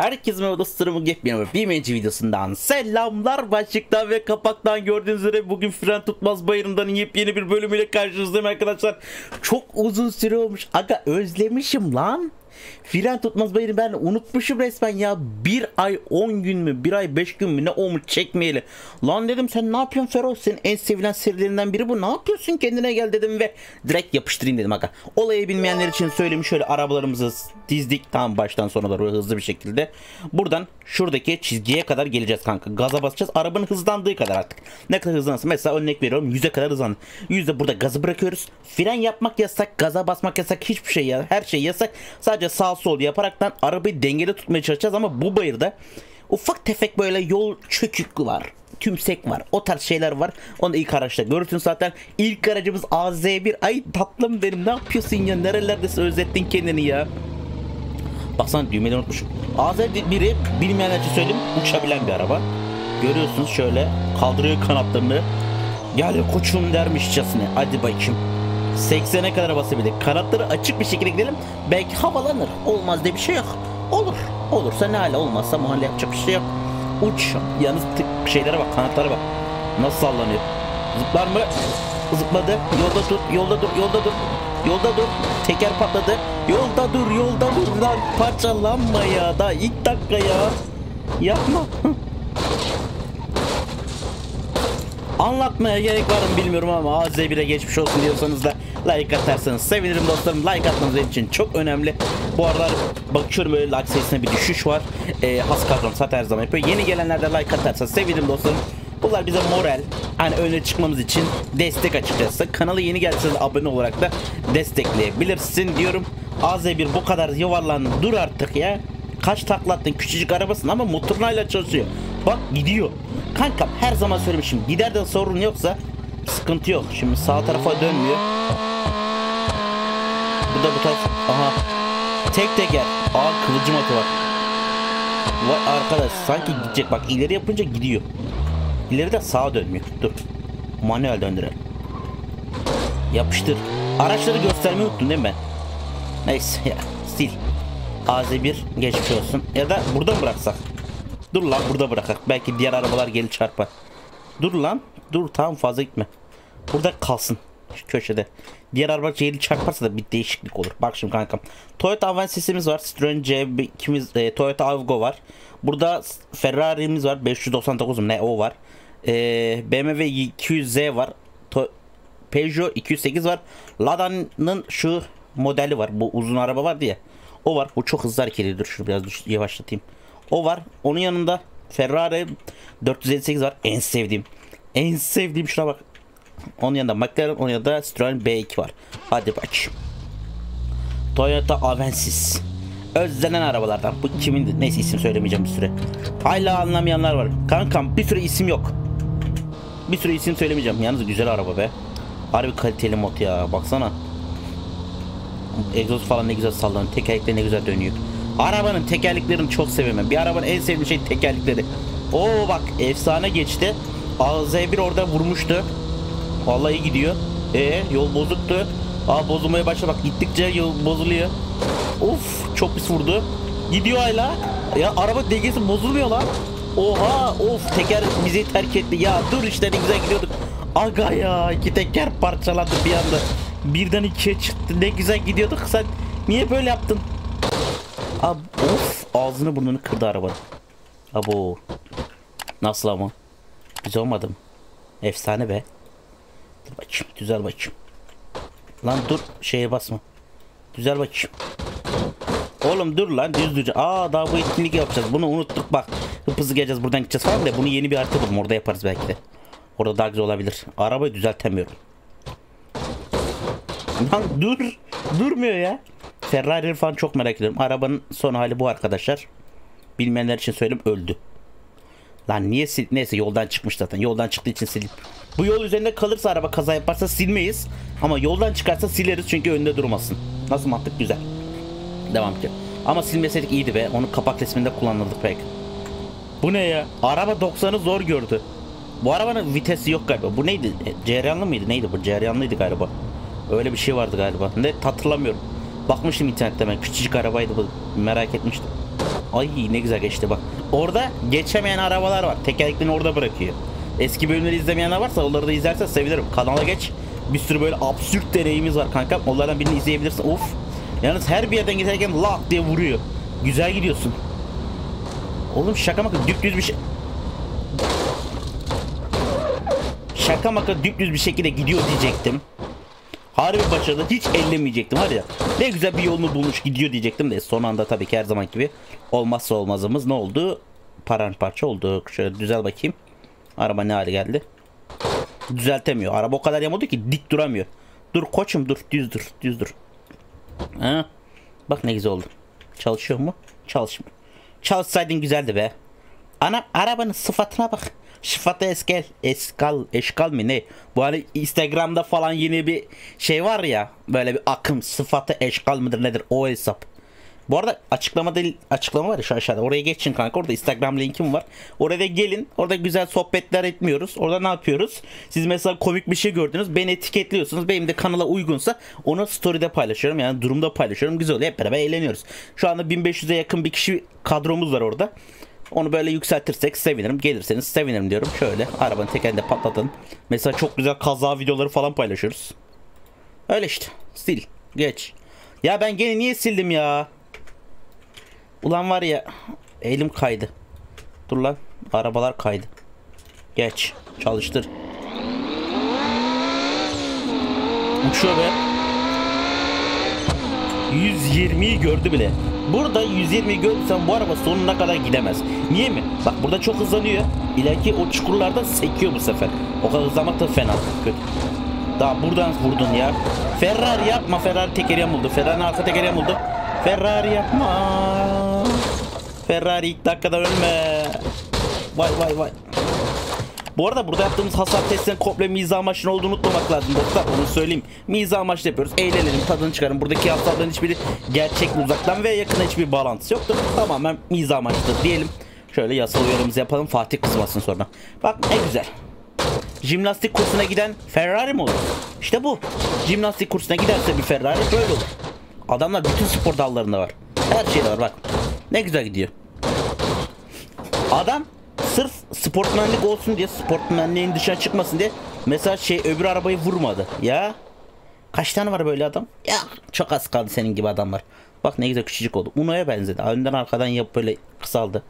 Herkese merhaba dostlarım. Yepyeni bir BMC videosundan selamlar. Başlıktan ve kapaktan gördüğünüz üzere bugün Fren Tutmaz Bayırı'ndan yepyeni bir bölümüyle karşınızdayım arkadaşlar. Çok uzun süre olmuş. Aga özlemişim lan Fren Tutmaz Bayırı ben unutmuşum resmen ya bir ay 10 gün mü bir ay 5 gün mü ne olmuş çekmeyeli lan dedim sen ne yapıyorsun Fero senin en sevilen serilerinden biri bu ne yapıyorsun kendine gel dedim ve direkt yapıştırayım dedim aga olayı bilmeyenler için söyleyeyim şöyle arabalarımızı dizdik tam baştan sona doğru hızlı bir şekilde. Buradan şuradaki çizgiye kadar geleceğiz kanka. Gaza basacağız. Arabanın hızlandığı kadar artık. Ne kadar hızlansın. Mesela örnek veriyorum 100'e kadar hızlan. 100'de burada gazı bırakıyoruz. Fren yapmak yasak. Gaza basmak yasak. Hiçbir şey ya. Her şey yasak. Sadece sağ sol yaparaktan arabayı dengeli tutmaya çalışacağız ama bu bayırda ufak tefek böyle yol çökük var tümsek var. O tarz şeyler var. Onu ilk araçta görürsünüz zaten. İlk aracımız AZ1. Ay tatlım benim ne yapıyorsun ya? Nerelerdesin özlettin kendini ya. Baksana düğmeleri unutmuşum. AZ1'i bilmeyenler için söyleyeyim uçabilen bir araba. Görüyorsunuz şöyle kaldırıyor kanatlarını. Gel koçum dermişçasına. Hadi bakayım. 80'e kadar basabilir. Kanatları açık bir şekilde gidelim. Belki havalanır. Olmaz diye bir şey yok. Olur. Olursa ne hale olmazsa mahalle yapacak bir şey yok. Uç. Yalnız tık şeylere bak kanatlara bak. Nasıl sallanıyor. Zıplar mı? Zıpladı. Yolda dur. Yolda dur. Yolda dur. Yolda dur. Teker patladı. Yolda dur. Yolda dur lan. Parçalanma ya. Daha ilk dakika ya. Yapma. Anlatmaya gerek var mı bilmiyorum ama AZ1'e geçmiş olsun diyorsanız da like atarsanız sevinirim dostlarım. Like atmanız için çok önemli. Bu aralar bakıyorum böyle like sayısına bir düşüş var. Ee, has kadrom zaten her zaman yapıyor. Yeni gelenler de like atarsa sevinirim dostlarım. Bunlar bize moral, hani öne çıkmamız için destek açıkçası. Kanalı yeni gelseniz abone olarak da destekleyebilirsin diyorum. AZ1 bu kadar yuvarlan dur artık ya. Kaç taklattın küçücük arabasın ama motorlayla çalışıyor. Bak gidiyor. Kankam her zaman söylemişim. Giderden sorun yoksa sıkıntı yok. Şimdi sağ tarafa dönmüyor. Bu da bu taraf. Aha. Tek teker. Aa kıvılcım atı var. Vay arkadaş sanki gidecek. Bak ileri yapınca gidiyor. İleri de sağa dönmüyor. Dur. Manuel döndürelim. Yapıştır. Araçları göstermeyi unuttum değil mi ben? Neyse ya. Sil. AZ1 geçmiş olsun. Ya da burada bıraksak? Dur lan burada bırakak. Belki diğer arabalar gelip çarpar. Dur lan. Dur tamam fazla gitme. Burada kalsın. Şu köşede. Diğer araba gelip çarparsa da bir değişiklik olur. Bak şimdi kankam. Toyota Avensis var. Citroen C2'miz e, Toyota Avgo var. Burada Ferrari'miz var. 599 ne o var. E, BMW 200Z var. To Peugeot 208 var. Lada'nın şu modeli var. Bu uzun araba var diye. O var. Bu çok hızlı hareket ediyor. Şunu biraz yavaşlatayım. O var. Onun yanında Ferrari 458 var. En sevdiğim. En sevdiğim şuna bak. Onun yanında McLaren, onun yanında Citroen B2 var. Hadi bakayım. Toyota Avensis. Özlenen arabalardan. Bu kimin? Neyse isim söylemeyeceğim bir süre. Hala anlamayanlar var. Kankam bir sürü isim yok. Bir sürü isim söylemeyeceğim. Yalnız güzel araba be. Harbi kaliteli mod ya. Baksana. Egzoz falan ne güzel sallanıyor. Tekerlekleri ne güzel dönüyor. Arabanın tekerleklerini çok sevemem. Bir arabanın en sevdiğim şey tekerlekleri. Oo bak efsane geçti. AZ1 orada vurmuştu. Vallahi iyi gidiyor. E yol bozuktu. Aa bozulmaya başladı bak gittikçe yol bozuluyor. Of çok pis vurdu. Gidiyor hala. Ya araba dengesi bozulmuyor lan. Oha of teker bizi terk etti. Ya dur işte ne güzel gidiyorduk. Aga ya iki teker parçalandı bir anda. Birden ikiye çıktı. Ne güzel gidiyorduk. Sen niye böyle yaptın? Ab of ağzını burnunu kırdı araba. Abo. Nasıl ama? Güzel olmadı mı? Efsane be. Dur bakayım. Güzel bakayım. Lan dur şeye basma. Güzel bakayım. Oğlum dur lan düz düz. Aa daha bu etkinlik yapacağız. Bunu unuttuk bak. Hıp hızlı geleceğiz buradan gideceğiz falan da bunu yeni bir harita buldum. Orada yaparız belki de. Orada daha güzel olabilir. Arabayı düzeltemiyorum. Lan dur. Durmuyor ya. Ferrari falan çok merak ediyorum. Arabanın son hali bu arkadaşlar. Bilmeyenler için söyleyeyim öldü. Lan niye sil neyse yoldan çıkmış zaten. Yoldan çıktığı için silip. Bu yol üzerinde kalırsa araba kaza yaparsa silmeyiz. Ama yoldan çıkarsa sileriz çünkü önünde durmasın. Nasıl mantık güzel. Devam ki. Ama silmeseydik iyiydi be. Onu kapak resminde kullanırdık pek. Bu ne ya? Araba 90'ı zor gördü. Bu arabanın vitesi yok galiba. Bu neydi? E, cereyanlı mıydı? Neydi bu? Cereyanlıydı galiba. Öyle bir şey vardı galiba. Ne hatırlamıyorum. Bakmıştım internette ben. Küçücük arabaydı bu. Merak etmiştim. Ay ne güzel geçti bak. Orada geçemeyen arabalar var. Tekerleklerini orada bırakıyor. Eski bölümleri izlemeyenler varsa onları da izlersen sevinirim. Kanala geç. Bir sürü böyle absürt deneyimiz var kanka. Onlardan birini izleyebilirsin. Of. Yalnız her bir yerden giderken lak diye vuruyor. Güzel gidiyorsun. Oğlum şaka maka düz bir şey. Şaka maka düz bir şekilde gidiyor diyecektim. Harbi başarılı. Hiç ellemeyecektim var ya. Ne güzel bir yolunu bulmuş gidiyor diyecektim de son anda tabii ki her zaman gibi olmazsa olmazımız ne oldu? Paramparça oldu. Şöyle düzel bakayım. Araba ne hale geldi? Düzeltemiyor. Araba o kadar yamuldu ki dik duramıyor. Dur koçum dur düz dur düz dur. Ha? Bak ne güzel oldu. Çalışıyor mu? Çalışmıyor. Çalışsaydın güzeldi be. Ana arabanın sıfatına bak. Sıfatı eskel, eskal, eşkal mi ne? Bu hani Instagram'da falan yeni bir şey var ya. Böyle bir akım sıfatı eşkal mıdır nedir o hesap. Bu arada açıklamada açıklama var ya şu aşağıda. Oraya geçin kanka. Orada Instagram linkim var. Oraya gelin. Orada güzel sohbetler etmiyoruz. Orada ne yapıyoruz? Siz mesela komik bir şey gördünüz. Beni etiketliyorsunuz. Benim de kanala uygunsa onu story'de paylaşıyorum. Yani durumda paylaşıyorum. Güzel oluyor. Hep beraber eğleniyoruz. Şu anda 1500'e yakın bir kişi kadromuz var orada. Onu böyle yükseltirsek sevinirim. Gelirseniz sevinirim diyorum. Şöyle arabanın tekerini de patlatın. Mesela çok güzel kaza videoları falan paylaşıyoruz. Öyle işte. Sil. Geç. Ya ben gene niye sildim ya? Ulan var ya elim kaydı. Dur lan arabalar kaydı. Geç çalıştır. Uçuyor be. 120'yi gördü bile. Burada 120'yi görürsen bu araba sonuna kadar gidemez. Niye mi? Bak burada çok hızlanıyor. İleriki o çukurlarda sekiyor bu sefer. O kadar hızlanmak da fena. Kötü. Daha buradan vurdun ya. Ferrari yapma. Ferrari tekeri yamuldu. Ferrari'nin arka tekeri yamuldu. Ferrari yapma. Ferrari ilk dakikada ölme. Vay vay vay. Bu arada burada yaptığımız hasar testinin komple mizah amaçlı olduğunu unutmamak lazım dostlar. Onu söyleyeyim. Mizah amaçlı yapıyoruz. Eğlenelim, tadını çıkarın. Buradaki hasarların hiçbiri gerçek uzaktan ve yakına hiçbir bağlantısı yoktur. Tamamen mizah amaçlı diyelim. Şöyle yasal uyarımızı yapalım. Fatih kızmasın sonra. Bak ne güzel. Jimnastik kursuna giden Ferrari mi olur? İşte bu. Jimnastik kursuna giderse bir Ferrari böyle olur. Adamlar bütün spor dallarında var. Her şeyde var bak. Ne güzel gidiyor. Adam sırf sportmenlik olsun diye sportmenliğin dışına çıkmasın diye mesela şey öbür arabayı vurmadı. Ya kaç tane var böyle adam? Ya çok az kaldı senin gibi adamlar. Bak ne güzel küçücük oldu. Uno'ya benzedi. Önden arkadan yap böyle kısaldı.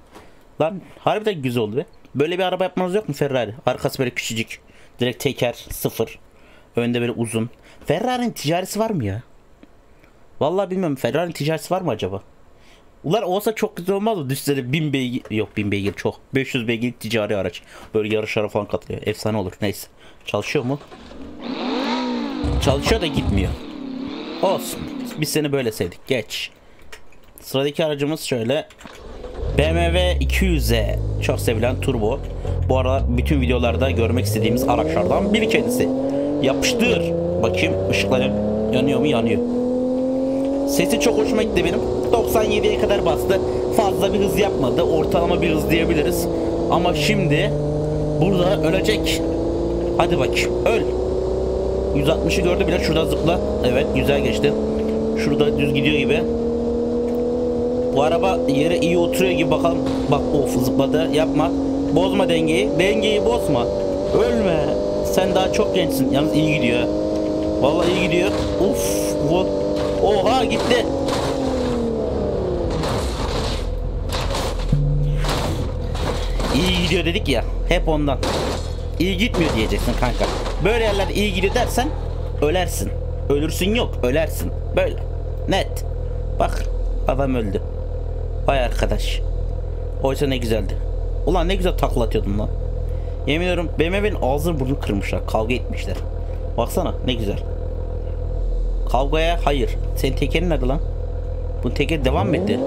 Lan harbiden güzel oldu be. Böyle bir araba yapmanız yok mu Ferrari? Arkası böyle küçücük. Direkt teker sıfır. Önde böyle uzun. Ferrari'nin ticaresi var mı ya? Vallahi bilmiyorum. Ferrari'nin ticaresi var mı acaba? Ulan olsa çok güzel olmaz mı? Düşsene 1000 beygir yok 1000 beygir çok. 500 beygir ticari araç. Böyle yarışlara falan katılıyor. Efsane olur. Neyse. Çalışıyor mu? Çalışıyor da gitmiyor. Olsun. Biz seni böyle sevdik. Geç. Sıradaki aracımız şöyle. BMW 200'e çok sevilen turbo. Bu arada bütün videolarda görmek istediğimiz araçlardan biri kendisi. Yapıştır. Bakayım ışıkları yanıyor mu? Yanıyor. Sesi çok hoşuma gitti benim. 97'ye kadar bastı. Fazla bir hız yapmadı. Ortalama bir hız diyebiliriz. Ama şimdi burada ölecek. Hadi bakayım. Öl. 160'ı gördü bile. Şurada zıpla. Evet güzel geçti. Şurada düz gidiyor gibi. Bu araba yere iyi oturuyor gibi bakalım. Bak of zıpladı. Yapma. Bozma dengeyi. Dengeyi bozma. Ölme. Sen daha çok gençsin. Yalnız iyi gidiyor. Vallahi iyi gidiyor. Uf. Bu. Oha gitti. İyi gidiyor dedik ya. Hep ondan. İyi gitmiyor diyeceksin kanka. Böyle yerlerde iyi gidiyor dersen ölersin. Ölürsün yok ölersin. Böyle. Net. Bak adam öldü. Vay arkadaş. Oysa ne güzeldi. Ulan ne güzel takla atıyordun lan. Yemin ediyorum BMW'nin ağzını burnunu kırmışlar. Kavga etmişler. Baksana ne güzel. Kavgaya hayır. Senin tekerin nerede lan? Bu teker devam mı etti?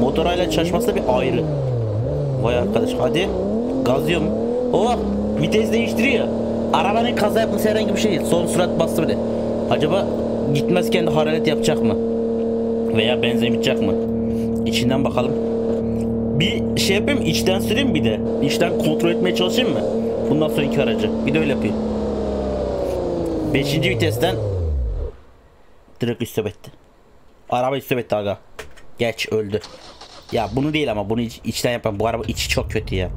Motorayla çalışması da bir ayrı. Vay arkadaş hadi. Gazlıyorum. Oh vites değiştiriyor. Arabanın kaza yapması herhangi bir şey değil. Son sürat bastı bile. Acaba gitmezken de hararet yapacak mı? Veya benzin bitecek mi? İçinden bakalım. Bir şey yapayım? İçten süreyim bir de. İçten kontrol etmeye çalışayım mı? Bundan sonraki aracı. Bir de öyle yapayım. Beşinci vitesten direkt üstüp etti. Araba üstüp etti aga. Geç öldü. Ya bunu değil ama bunu iç- içten yapan bu araba içi çok kötü ya.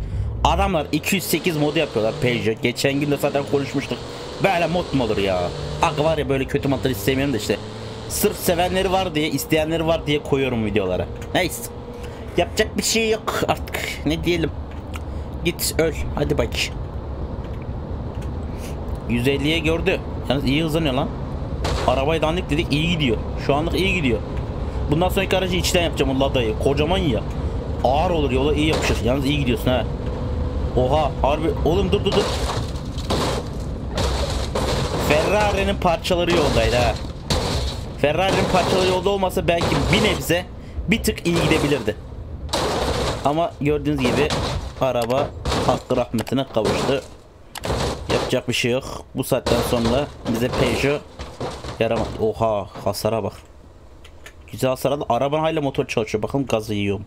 Adamlar 208 modu yapıyorlar Peugeot. Geçen gün de zaten konuşmuştuk. Böyle mod mu olur ya? Aga var ya böyle kötü modları istemiyorum da işte. Sırf sevenleri var diye, isteyenleri var diye koyuyorum videolara. Neyse. Yapacak bir şey yok artık. Ne diyelim. Git öl. Hadi bak. 150'ye gördü. Yalnız iyi hızlanıyor lan. Arabayı dandik dedik iyi gidiyor. Şu anlık iyi gidiyor. Bundan sonraki aracı içten yapacağım o Lada'yı. Kocaman ya. Ağır olur yola iyi yapışır. Yalnız iyi gidiyorsun ha. Oha harbi. Oğlum dur dur dur. Ferrari'nin parçaları yoldaydı ha. Ferrari'nin parçaları yolda olmasa belki bir nebze bir tık iyi gidebilirdi. Ama gördüğünüz gibi araba hakkı rahmetine kavuştu. Yapacak bir şey yok. Bu saatten sonra bize Peugeot yaramaz. Oha hasara bak. Güzel hasar aldı. Araban hala motor çalışıyor. Bakalım gazı yiyor mu?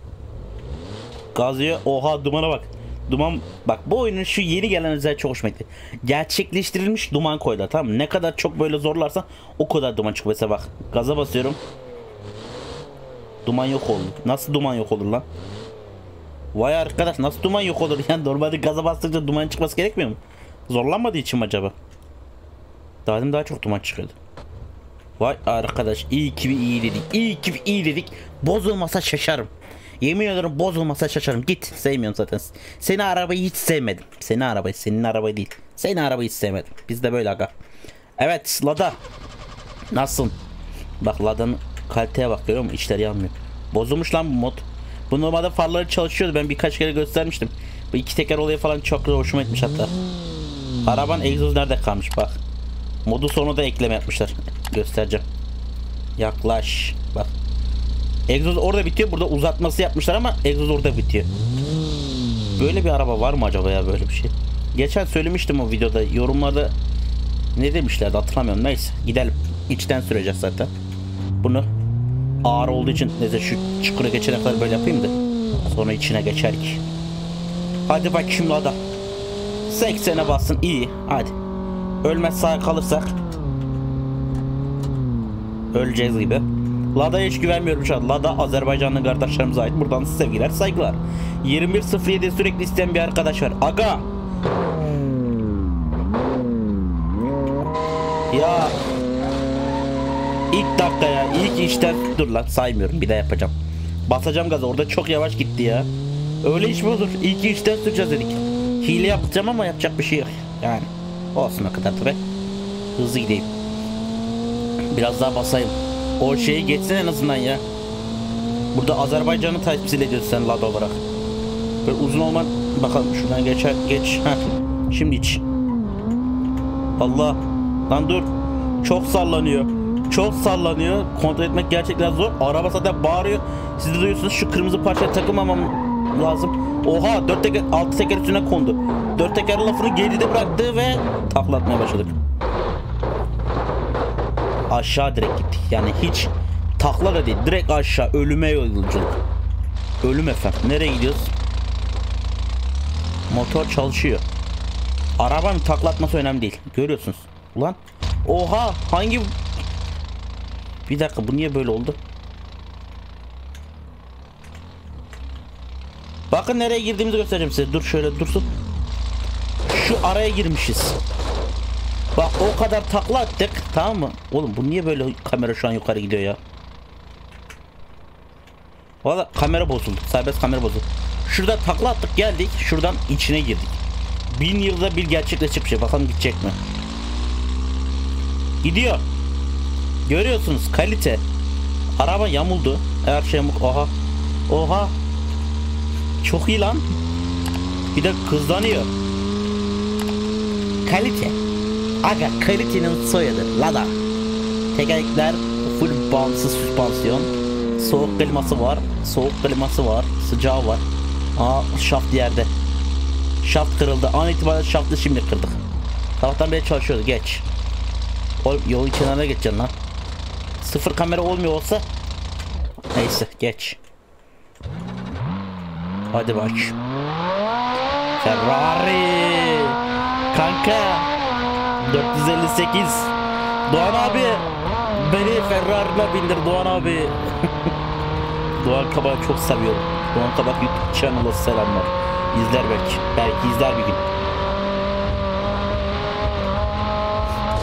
Gaz yiyor. Oha dumana bak. Duman bak bu oyunun şu yeni gelen özelliği çok hoşuma gitti. Gerçekleştirilmiş duman koydular tamam mı? Ne kadar çok böyle zorlarsan o kadar duman çıkıyor. Mesela bak gaza basıyorum. Duman yok oldu. Nasıl duman yok olur lan? Vay arkadaş nasıl duman yok olur? Yani normalde gaza bastıkça duman çıkması gerekmiyor mu? Zorlanmadığı için mi acaba? Daha daha çok duman çıkıyordu. Vay arkadaş iyi ki iyi dedik. İyi ki iyi dedik. Bozulmasa şaşarım. Yemin ederim bozulmasa şaşarım. Git sevmiyorum zaten. Seni arabayı hiç sevmedim. Seni arabayı senin arabayı değil. Seni arabayı hiç sevmedim. Biz de böyle aga. Evet Lada. Nasılsın? Bak Lada'nın kaliteye bak görüyor musun? İçleri yanmıyor. Bozulmuş lan bu mod. Bu normalde farları çalışıyordu. Ben birkaç kere göstermiştim. Bu iki teker olayı falan çok hoşuma gitmiş hatta. Araban egzoz nerede kalmış bak. Modu sonra da ekleme yapmışlar. Göstereceğim. Yaklaş. Bak. Egzoz orada bitiyor. Burada uzatması yapmışlar ama egzoz orada bitiyor. Böyle bir araba var mı acaba ya böyle bir şey? Geçen söylemiştim o videoda. Yorumlarda ne demişlerdi hatırlamıyorum. Neyse gidelim. İçten süreceğiz zaten. Bunu ağır olduğu için neyse şu çukura geçene kadar böyle yapayım da sonra içine geçer ki. Hadi bak şimdi adam. 80'e bassın iyi. Hadi. Ölmez sağ kalırsak öleceğiz gibi. Lada'ya hiç güvenmiyorum şu an. Lada Azerbaycanlı kardeşlerimize ait. Buradan sevgiler, saygılar. 2107 sürekli isteyen bir arkadaş var. Aga. Ya. İlk dakika ya. ilk işten dur lan saymıyorum. Bir daha yapacağım. Basacağım gaza. Orada çok yavaş gitti ya. Öyle iş mi olur? İlk işten süreceğiz dedik. Hile yapacağım ama yapacak bir şey yok. Yani. Olsun o kadar tabi. Hızlı gideyim. Biraz daha basayım. O şeyi geçsin en azından ya. Burada Azerbaycan'ı temsil ediyorsun sen Lada olarak. Böyle uzun olman bakalım şuradan geçer geç. Şimdi iç. Allah. Lan dur. Çok sallanıyor. Çok sallanıyor. Kontrol etmek gerçekten zor. Araba zaten bağırıyor. Siz de duyuyorsunuz şu kırmızı parçaya takılmamam lazım. Oha dört teker altı teker üstüne kondu. Dört teker lafını geride bıraktı ve taklatmaya başladık. Aşağı direkt gittik. Yani hiç takla da değil. Direkt aşağı ölüme yolculuk. Ölüm efendim. Nereye gidiyoruz? Motor çalışıyor. Arabanın taklatması önemli değil. Görüyorsunuz. Ulan. Oha hangi bir dakika bu niye böyle oldu? Bakın nereye girdiğimizi göstereceğim size. Dur şöyle dursun. Şu araya girmişiz. Bak o kadar takla attık. Tamam mı? Oğlum bu niye böyle kamera şu an yukarı gidiyor ya? Valla kamera bozuldu. Serbest kamera bozuldu. Şurada takla attık geldik. Şuradan içine girdik. Bin yılda bir gerçekleşecek bir şey. Bakalım gidecek mi? Gidiyor. Görüyorsunuz kalite. Araba yamuldu. Her şey yamuk. Oha. Oha. Çok iyi lan. Bir de kızlanıyor. Kalite. Aga kalitenin soyadı. Lada. Tekerlekler full bağımsız süspansiyon. Soğuk kliması var. Soğuk kliması var. Sıcağı var. Aa şaft yerde. Şaft kırıldı. An itibariyle şaftı şimdi kırdık. Sabahtan beri çalışıyordu. Geç. Oğlum yolun kenarına geçeceksin lan. Sıfır kamera olmuyor olsa. Neyse geç. Hadi bak. Ferrari. Kanka. 458. Doğan abi. Beni Ferrari'ne bindir Doğan abi. Doğan Kabak'ı çok seviyorum. Doğan Kabak YouTube kanalına selamlar. İzler belki. Belki izler bir gün.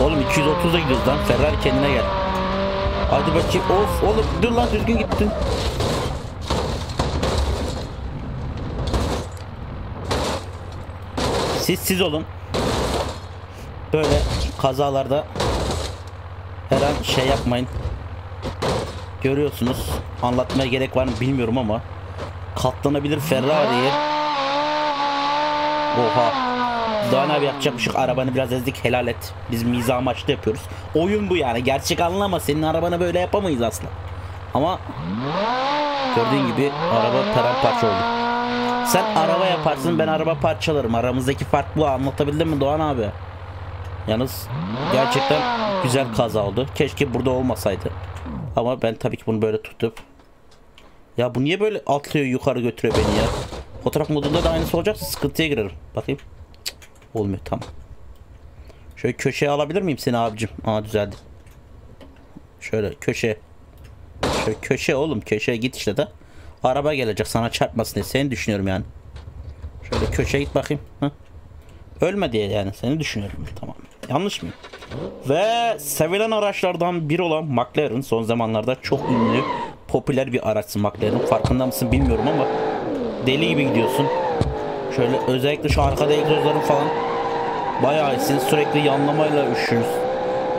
Oğlum 230'a gidiyoruz lan. Ferrari kendine gel. Hadi bakayım. Of oğlum dur lan düzgün gittin. Siz siz olun. Böyle kazalarda her an şey yapmayın. Görüyorsunuz. Anlatmaya gerek var mı bilmiyorum ama katlanabilir Ferrari'yi Oha. Doğan abi yapacak bir şey. Arabanı biraz ezdik helal et. Biz mizah amaçlı yapıyoruz. Oyun bu yani. Gerçek anlama. Senin arabanı böyle yapamayız aslında. Ama gördüğün gibi araba paramparça oldu. Sen araba yaparsın ben araba parçalarım. Aramızdaki fark bu. Anlatabildim mi Doğan abi? Yalnız gerçekten güzel kaza oldu. Keşke burada olmasaydı. Ama ben tabii ki bunu böyle tutup ya bu niye böyle atlıyor yukarı götürüyor beni ya? Fotoğraf modunda da aynısı olacaksa sıkıntıya girerim. Bakayım. Cık, olmuyor tamam. Şöyle köşeye alabilir miyim seni abicim? Aa düzeldi. Şöyle köşe. Şöyle köşe oğlum köşeye git işte de. Araba gelecek sana çarpmasın diye seni düşünüyorum yani. Şöyle köşeye git bakayım. Hı? Ölme diye yani seni düşünüyorum. Tamam. Yanlış mı? Ve sevilen araçlardan biri olan McLaren son zamanlarda çok ünlü, popüler bir araçsın McLaren. Farkında mısın bilmiyorum ama deli gibi gidiyorsun. Şöyle özellikle şu arkada egzozların falan bayağı iyisin. Sürekli yanlamayla üşürsün.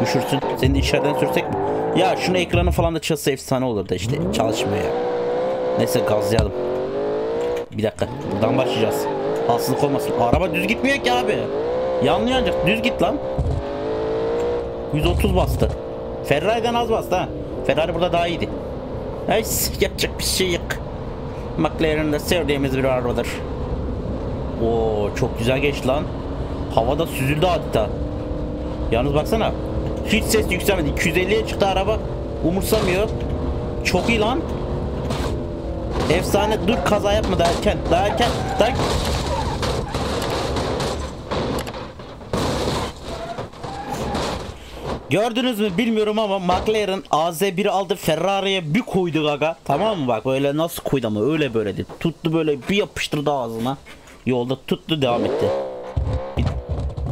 Üşürsün. Seni de içeriden sürsek mi? Ya şunu ekranı falan da çalışsa efsane olur da işte çalışmıyor ya. Neyse gazlayalım. Bir dakika. Buradan başlayacağız. Haksızlık olmasın. Araba düz gitmiyor ki abi. Yanlıyor ancak. Düz git lan. 130 bastı. Ferrari'den az bastı ha. Ferrari burada daha iyiydi. Neyse yapacak bir şey yok. McLaren de sevdiğimiz bir arabadır. Oo çok güzel geçti lan. Havada süzüldü hatta. Yalnız baksana. Hiç ses yükselmedi. 250'ye çıktı araba. Umursamıyor. Çok iyi lan. Efsane. Dur kaza yapma daha erken. Daha Gördünüz mü bilmiyorum ama McLaren AZ1 aldı Ferrari'ye bir koydu gaga. Tamam mı bak öyle nasıl koydu ama öyle böyle değil. Tuttu böyle bir yapıştırdı ağzına. Yolda tuttu devam etti. Bir...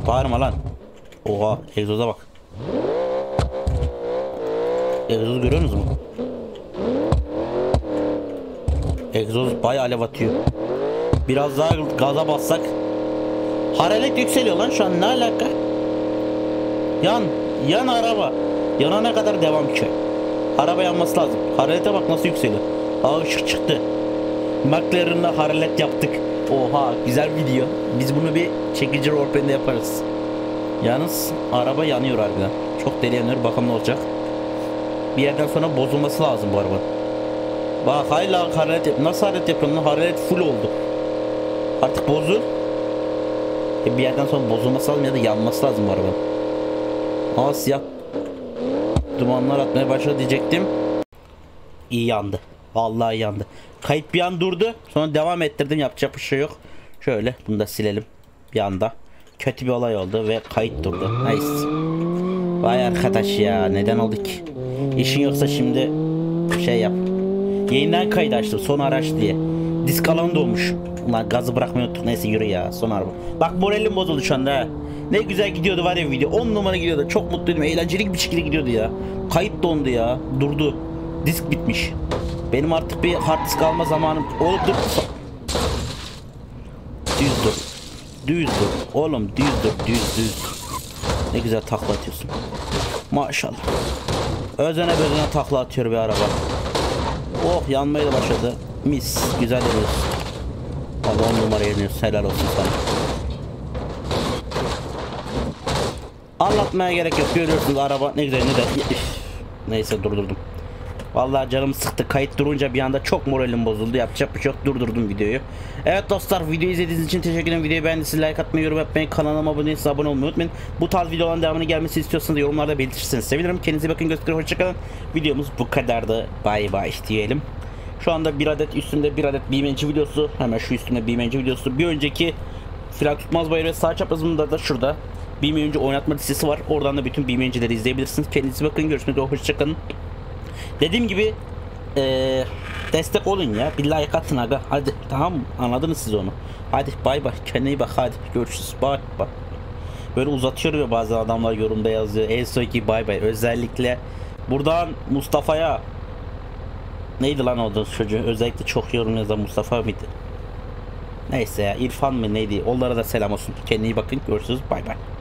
Bağırma lan. Oha egzoza bak. Egzoz görüyorsunuz mu? Egzoz bayağı alev atıyor. Biraz daha gaza bassak. Hararet yükseliyor lan şu an ne alaka? Yan Yan araba. Yanana kadar devam ki. Araba yanması lazım. Hararete bak nasıl yükseliyor. Aa ışık çıktı. McLaren'la hararet yaptık. Oha güzel video. Biz bunu bir çekici roleplay'de yaparız. Yalnız araba yanıyor harbiden. Çok deli yanıyor. Bakalım ne olacak. Bir yerden sonra bozulması lazım bu araba. Bak hala hararet. Nasıl hararet yapıyorum lan? Hararet full oldu. Artık bozul. E bir yerden sonra bozulması lazım ya da yanması lazım bu arabanın. Aa siyah dumanlar atmaya başladı diyecektim. İyi yandı. Vallahi yandı. Kayıt bir an durdu. Sonra devam ettirdim. Yapacak bir şey yok. Şöyle bunu da silelim. Bir anda. Kötü bir olay oldu ve kayıt durdu. Nice. Vay arkadaş ya. Neden oldu ki? İşin yoksa şimdi şey yap. Yeniden kayıt açtım. Son araç diye. Disk alanı dolmuş. Ulan gazı bırakmayı unuttuk. Neyse yürü ya. Son araba. Bak moralim bozuldu şu anda. Ne güzel gidiyordu var ya video. 10 numara gidiyordu. Çok mutluydum. Eğlenceli bir şekilde gidiyordu ya. Kayıt dondu ya. Durdu. Disk bitmiş. Benim artık bir hard disk alma zamanım. Oğlum dur. Düz dur. Düz dur. Oğlum düz dur. Düz düz. Ne güzel takla atıyorsun. Maşallah. Özene bezene takla atıyor bir araba. Oh yanmaya da başladı. Mis. Güzel yanıyorsun. Valla 10 numara yanıyorsun. Helal olsun sana. Anlatmaya gerek yok. Görüyorsunuz araba ne güzel ne de. Neyse durdurdum. Vallahi canım sıktı. Kayıt durunca bir anda çok moralim bozuldu. Yapacak bir şey yok. Durdurdum videoyu. Evet dostlar video izlediğiniz için teşekkür ederim. Videoyu beğendiyseniz like atmayı, yorum yapmayı, kanalıma abone değilseniz abone olmayı unutmayın. Bu tarz videoların devamını gelmesi istiyorsanız yorumlarda belirtirseniz sevinirim. Kendinize bakın. Gözükür. Hoşçakalın. Videomuz bu kadardı. Bay bay diyelim. Şu anda bir adet üstünde bir adet BMNC videosu. Hemen şu üstünde BMNC videosu. Bir önceki Flag Tutmaz Bayır ve sağ çaprazında da şurada önce oynatma listesi var. Oradan da bütün BM'cileri izleyebilirsiniz. Kendinize bakın. Görüşmek üzere. Hoşçakalın. Dediğim gibi ee, destek olun ya. Bir like atın aga. Hadi tamam? Anladınız siz onu. Hadi bay bay. Kendine iyi bak hadi. Görüşürüz. Bay bay. Böyle uzatıyor ya bazı adamlar yorumda yazıyor. En sonki bay bay. Özellikle buradan Mustafa'ya neydi lan o çocuğu? Özellikle çok yorum yazan Mustafa mıydı? Neyse ya İrfan mı neydi? Onlara da selam olsun. Kendine iyi bakın. Görüşürüz. Bay bay.